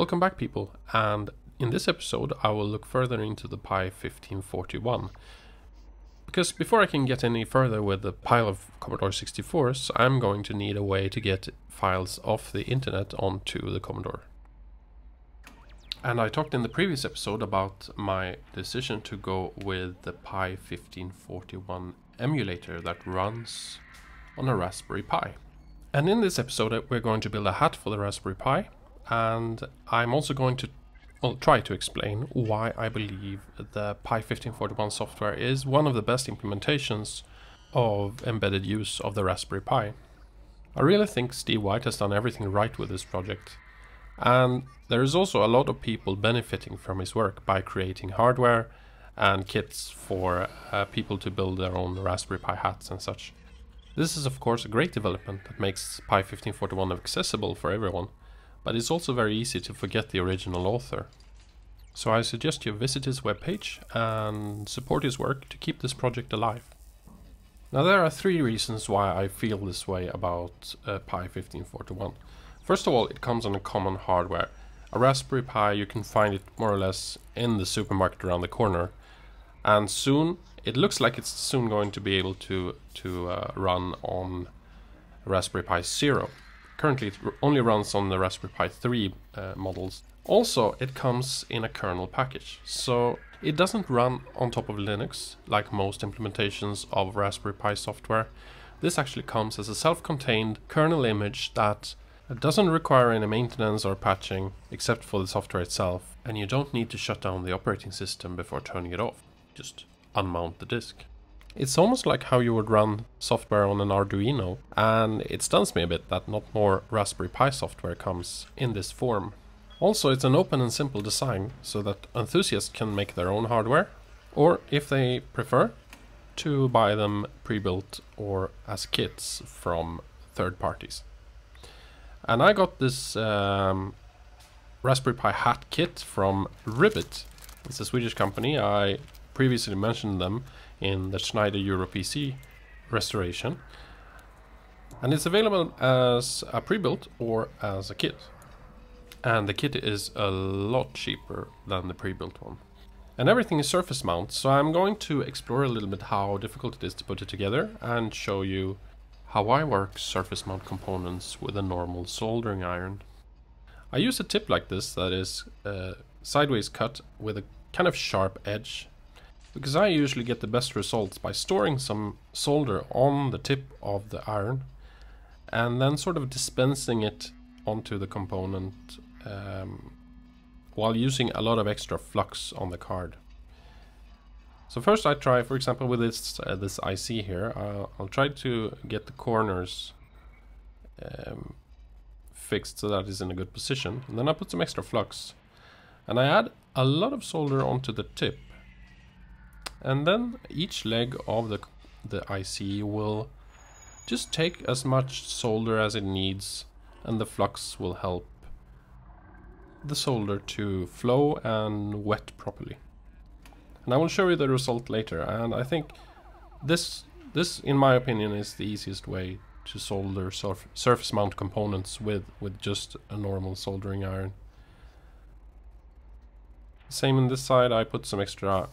Welcome back people, and in this episode I will look further into the Pi 1541. Because before I can get any further with the pile of Commodore 64s, I'm going to need a way to get files off the internet onto the Commodore. And I talked in the previous episode about my decision to go with the Pi 1541 emulator that runs on a Raspberry Pi. And in this episode we're going to build a hat for the Raspberry Pi and I'm also going to well, try to explain why I believe the Pi 1541 software is one of the best implementations of embedded use of the Raspberry Pi. I really think Steve White has done everything right with this project, and there is also a lot of people benefiting from his work by creating hardware and kits for uh, people to build their own Raspberry Pi hats and such. This is of course a great development that makes Pi 1541 accessible for everyone, but it's also very easy to forget the original author. So I suggest you visit his webpage and support his work to keep this project alive. Now there are three reasons why I feel this way about uh, Pi 1541. First of all, it comes on a common hardware. A Raspberry Pi, you can find it more or less in the supermarket around the corner. And soon, it looks like it's soon going to be able to, to uh, run on Raspberry Pi Zero. Currently it only runs on the Raspberry Pi 3 uh, models. Also, it comes in a kernel package, so it doesn't run on top of Linux like most implementations of Raspberry Pi software. This actually comes as a self-contained kernel image that doesn't require any maintenance or patching except for the software itself, and you don't need to shut down the operating system before turning it off. Just unmount the disk. It's almost like how you would run software on an Arduino, and it stuns me a bit that not more Raspberry Pi software comes in this form. Also, it's an open and simple design, so that enthusiasts can make their own hardware, or if they prefer, to buy them pre-built or as kits from third parties. And I got this um, Raspberry Pi hat kit from Ribit. It's a Swedish company. I previously mentioned them in the Schneider Euro PC restoration. And it's available as a pre-built or as a kit. And the kit is a lot cheaper than the pre-built one. And everything is surface mount, so I'm going to explore a little bit how difficult it is to put it together and show you how I work surface mount components with a normal soldering iron. I use a tip like this that is uh, sideways cut with a kind of sharp edge because I usually get the best results by storing some solder on the tip of the iron and then sort of dispensing it onto the component um, while using a lot of extra flux on the card. So first I try, for example, with this uh, this IC here, uh, I'll try to get the corners um, fixed so that it's in a good position. And then I put some extra flux. And I add a lot of solder onto the tip and then each leg of the, the IC will just take as much solder as it needs and the flux will help the solder to flow and wet properly. And I will show you the result later and I think this this in my opinion is the easiest way to solder surf surface mount components with with just a normal soldering iron. Same in this side I put some extra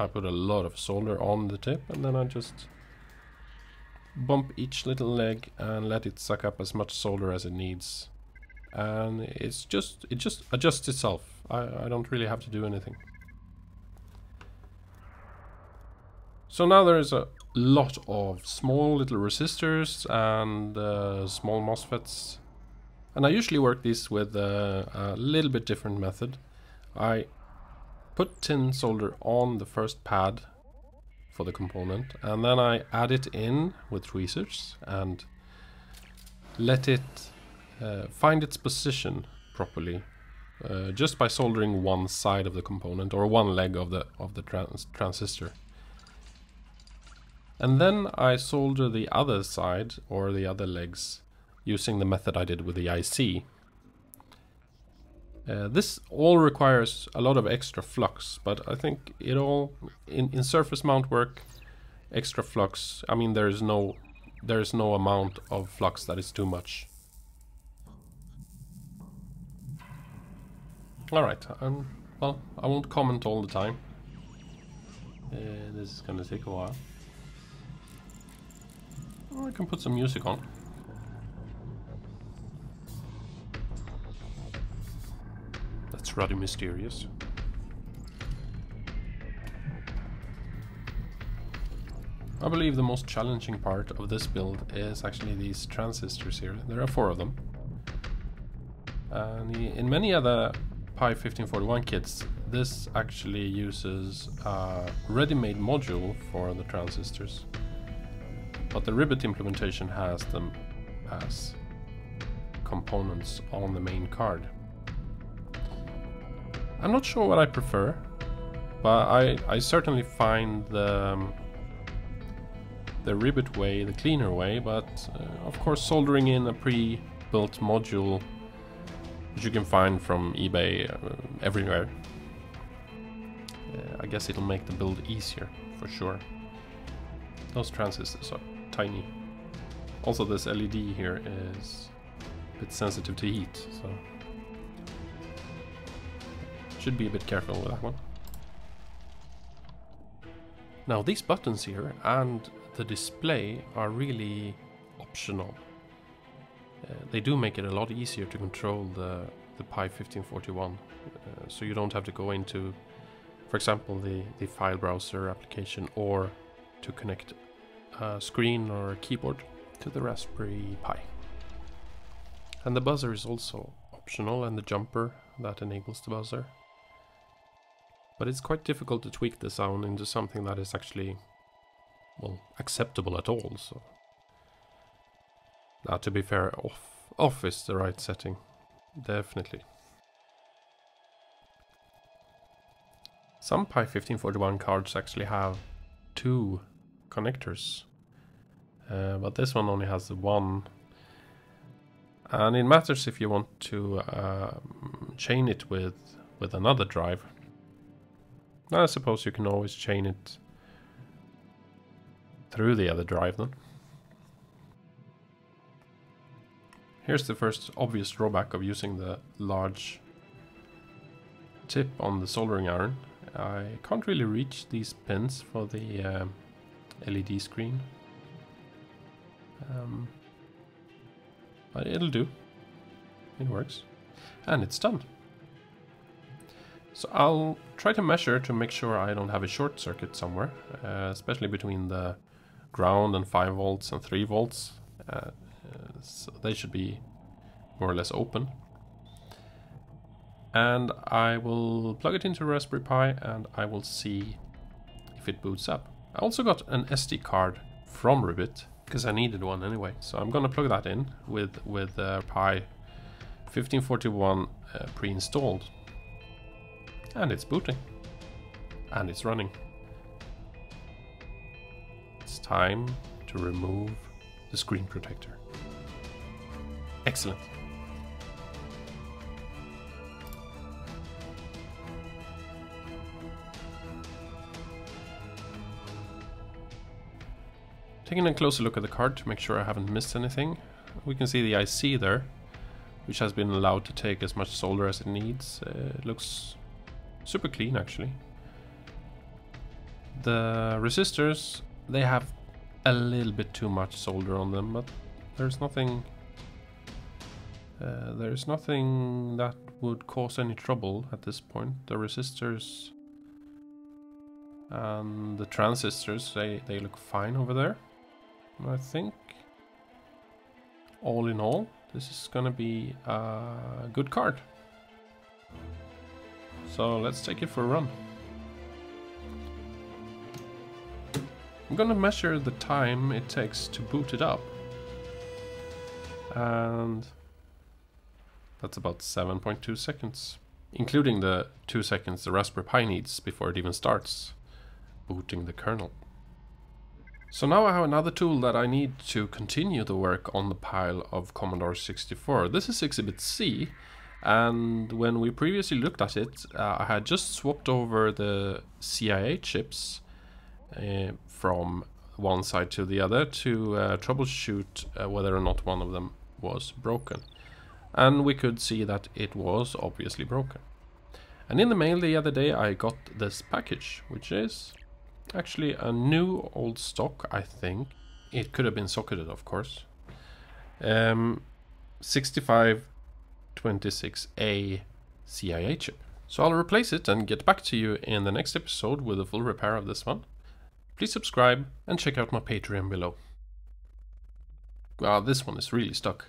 I put a lot of solder on the tip and then I just bump each little leg and let it suck up as much solder as it needs. And it's just, it just adjusts itself. I, I don't really have to do anything. So now there is a lot of small little resistors and uh, small MOSFETs. And I usually work these with a little bit different method. I put tin solder on the first pad for the component and then I add it in with tweezers and let it uh, find its position properly uh, just by soldering one side of the component or one leg of the of the trans transistor. And then I solder the other side or the other legs using the method I did with the IC uh, this all requires a lot of extra flux, but I think it all in, in surface mount work, extra flux. I mean, there is no there is no amount of flux that is too much. Alright, um, well, I won't comment all the time. Uh, this is gonna take a while. Oh, I can put some music on. That's rather mysterious. I believe the most challenging part of this build is actually these transistors here. There are four of them. And in many other Pi 1541 kits, this actually uses a ready-made module for the transistors. But the Ribit implementation has them as components on the main card. I'm not sure what I prefer, but I, I certainly find the, um, the Ribit way the cleaner way, but uh, of course soldering in a pre-built module which you can find from eBay uh, everywhere. Uh, I guess it'll make the build easier, for sure. Those transistors are tiny. Also this LED here is a bit sensitive to heat, so should be a bit careful with that one. Now these buttons here and the display are really optional. Uh, they do make it a lot easier to control the, the Pi 1541, uh, so you don't have to go into, for example, the, the file browser application or to connect a screen or a keyboard to the Raspberry Pi. And the buzzer is also optional and the jumper that enables the buzzer. But it's quite difficult to tweak the sound into something that is actually, well, acceptable at all, so now, to be fair, off, off is the right setting. Definitely. Some Pi 1541 cards actually have two connectors. Uh, but this one only has one. And it matters if you want to uh, chain it with, with another drive. I suppose you can always chain it through the other drive then. Here's the first obvious drawback of using the large tip on the soldering iron. I can't really reach these pins for the uh, LED screen. Um, but it'll do. It works. And it's done. So I'll try to measure to make sure I don't have a short circuit somewhere, uh, especially between the ground and 5 volts and 3 volts. Uh, so they should be more or less open. And I will plug it into Raspberry Pi and I will see if it boots up. I also got an SD card from Ribit because I needed one anyway. So I'm gonna plug that in with with uh, Pi 1541 uh, pre-installed, and it's booting, and it's running. It's time to remove the screen protector. Excellent. Taking a closer look at the card to make sure I haven't missed anything, we can see the IC there, which has been allowed to take as much solder as it needs. Uh, it looks super clean actually. The resistors, they have a little bit too much solder on them, but there's nothing uh, there's nothing that would cause any trouble at this point. The resistors and the transistors, they, they look fine over there. I think all in all, this is gonna be a good card. So let's take it for a run. I'm gonna measure the time it takes to boot it up. And that's about 7.2 seconds, including the 2 seconds the Raspberry Pi needs before it even starts booting the kernel. So now I have another tool that I need to continue the work on the pile of Commodore 64. This is Exhibit C, and when we previously looked at it, uh, I had just swapped over the CIA chips uh, from one side to the other to uh, troubleshoot uh, whether or not one of them was broken. And we could see that it was obviously broken. And in the mail the other day I got this package, which is actually a new old stock, I think. It could have been socketed, of course. Um, 6526A CIA chip. So I'll replace it and get back to you in the next episode with a full repair of this one. Please subscribe and check out my Patreon below. Wow, this one is really stuck.